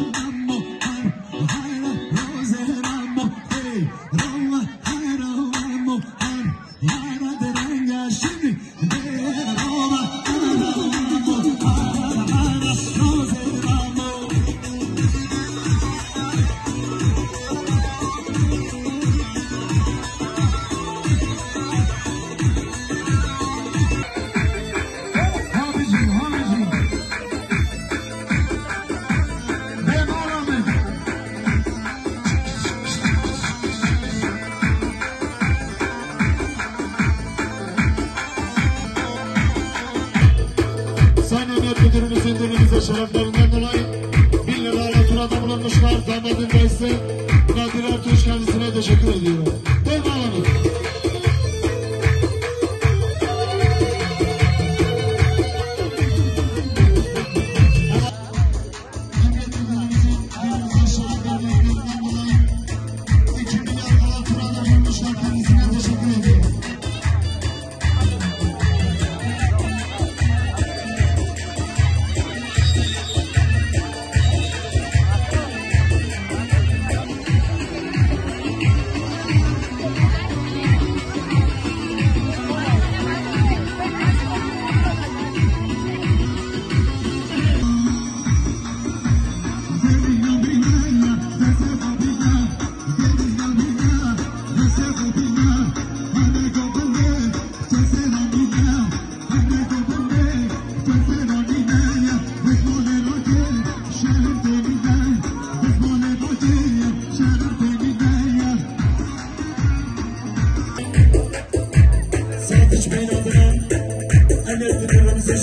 Roma, Roma, Roma, Roma, Roma, Şereflerinden dolayı bin lirayla turada bulunmuşlar. Damadın Bey'si Nadir Ertuğ kendisine teşekkür ediyorum. Devam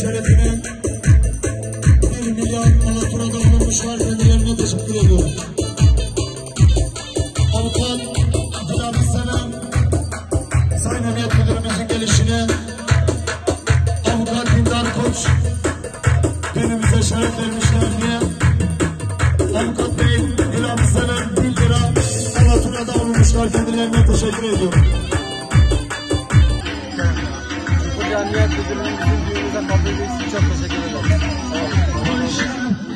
şerefine 1 milyon Alatura'da bulunmuşlar. Kendilerine teşekkür ediyorum. Avukat Dilan Selam Sayın Emniyet Müdürümüzün işaret vermişler diye. Avukat Bey liramızdan 1 lira anlatına da olmuşlar. Kendilerine teşekkür ediyorum. Bu camiye bizim düğünümüze kabul edildiğiniz çok teşekkür ederim. Sağ olun.